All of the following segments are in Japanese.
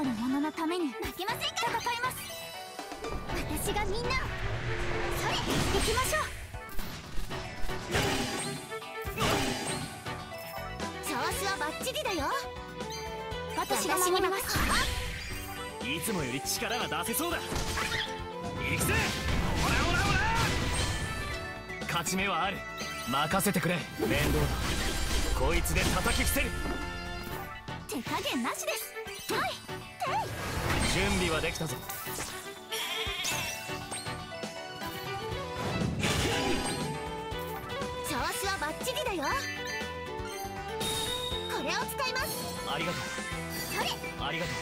守る者のために負けませんから戦います。私がみんなをそれ行きましょう調子はバッチリだよ私が守ります。いつもより力が出せそうだ行くぜオラオラオラ勝ち目はある任せてくれ面倒だこいつで叩き伏せる手加減なしです。準備はできたぞ。調子はバッチリだよ。これを使います。ありがとそれ。うありがとう。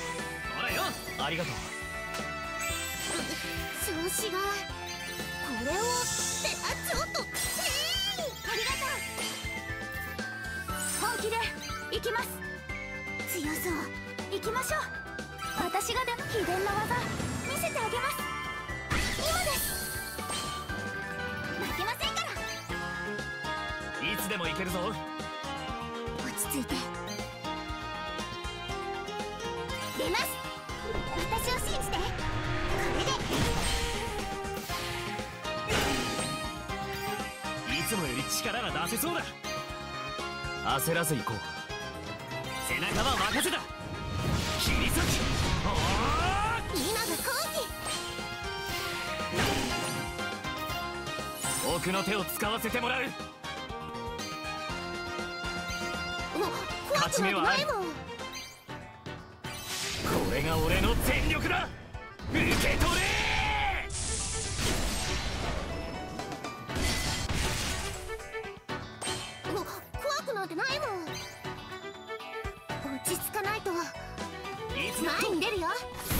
ほらよ。ありがとう。調子がこれをってあちょっと。えい。ありがとう。本気で行きます。強そう。行きましょう私がでも秘伝の技見せてあげます。今です。負けませんからいつでも行けるぞ。落ち着いて。出ます。私を信じて。これで。いつもより力が出せそうだ。焦らず行こう。背中は任せた奥の手を使わせてもらう機もう怖くなんてないもんこれが俺の全力だ受け取れ怖くなんてないもん前に出るよ。せ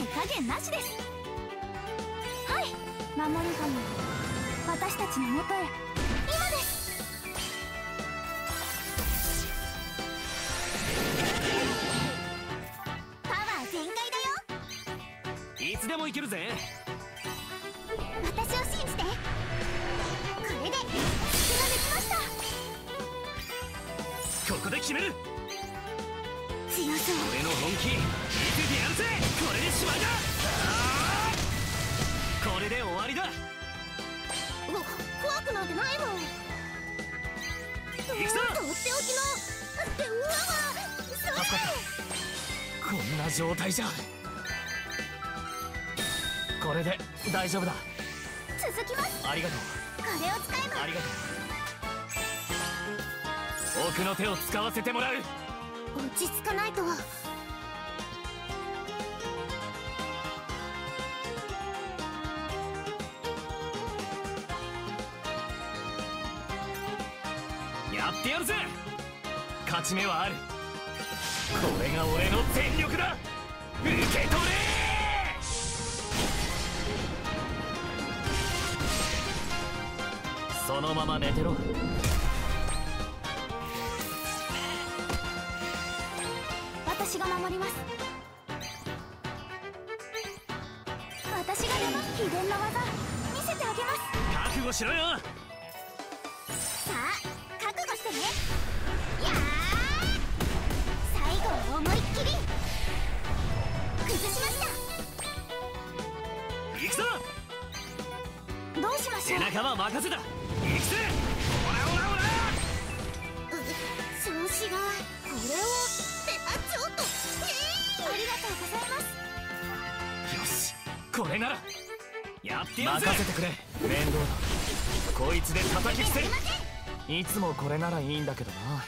い手加減なしです。はい。守り神私たちのもとへ。今です。パワー全開だよ。いつでも行けるぜ。私を信じて。これで宿ができました。ここで決める強そう俺の本気。見せてやるぜ。これでしまいだこれで終わりだ。もう怖くなんてないもん。行くぞ。とっておきの。うわわ。それ。こんな状態じゃ。これで大丈夫だ。続きます。ありがとう。これを使えば。ありがとう。奥の手を使わせてもらう。落ち着かないと。やってやるぜ。勝ち目はある。これが俺の全力だ。受け取れ。そのまま寝てろ。私が守ります。私が出ます秘伝の技見せてあげます。覚悟しろよ。さあ覚悟してね。やー最後は思いっきり。崩しました。行くぞ。どうしましょ背う中は任せたこれならやってやるぜ。任せてくれ。面倒だ。こいつで叩き伏せる。いつもこれならいいんだけどな